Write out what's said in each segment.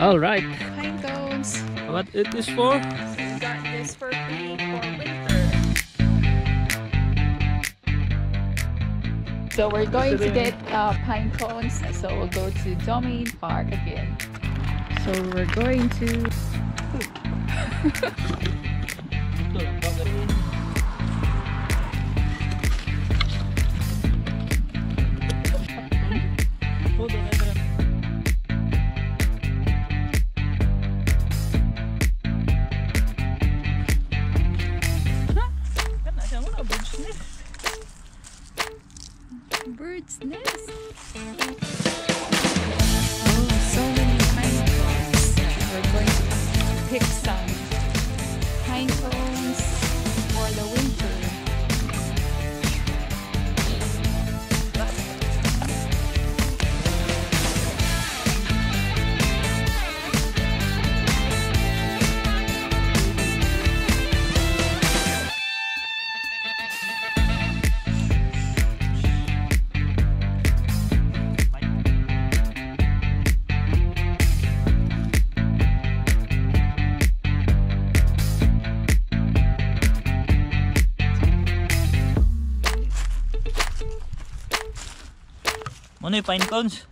All right. pine cones. What it is for? So we got this for free for winter. So we're going to get uh, pine cones. So we'll go to Domain Park again. So we're going to. Ano yung pine cones?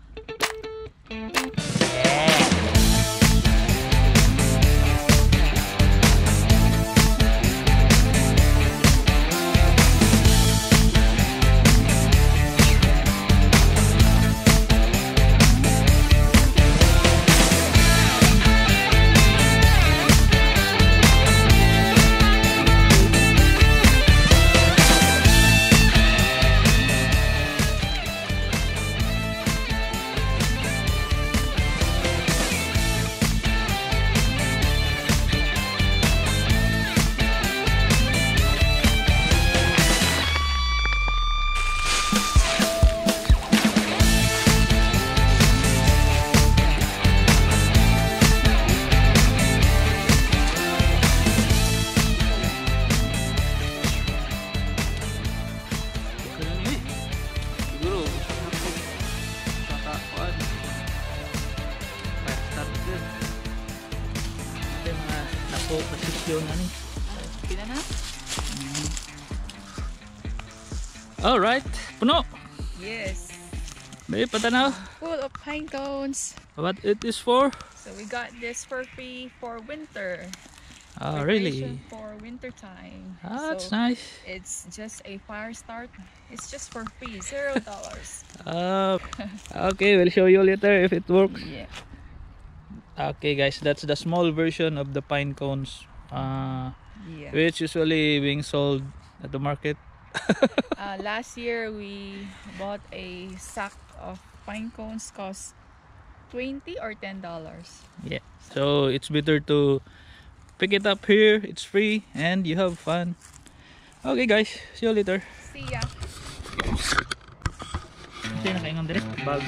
Siguro, kakakuan. Fire starter. Ito yung mga napo posisyon na ni. Hmm. Alright, puno. Yes. May patanaw. Full of pine cones. What it is for? So we got this for free for winter. Oh, really? For winter time. Ah, that's nice. it's just a fire start. It's just for free, zero dollars. Uh, okay, we'll show you later if it works. yeah. Okay, guys, that's the small version of the pine cones, uh, Yeah. which usually being sold at the market. Uh, last year we bought a sack of pine cones cost 20 or 10 dollars. Yeah. So it's better to pick it up here. It's free and you have fun. Okay, guys, see you later. See ya. Ito yung nakaingon direct bag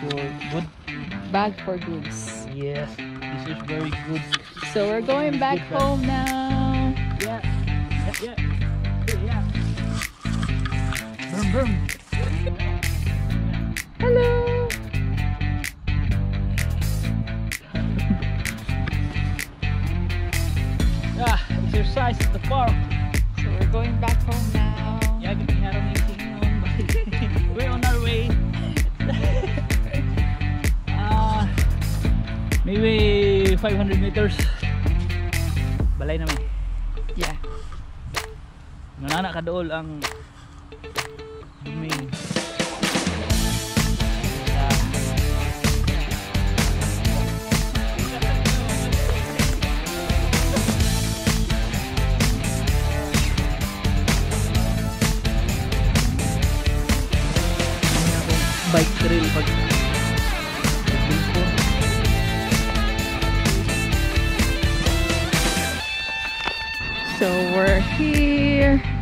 for good. Bag for goods. Yes, this is very good. So we're going back home now. Yeah, yeah, yeah, yeah. Boom, boom. Park. So we're going back home now. Yeah, kita nga rin yung We're on our way. Ah, maybe 500 meters. Balay naman. Yeah. Nanana ka dool ang main. Bike trail pag So we're here.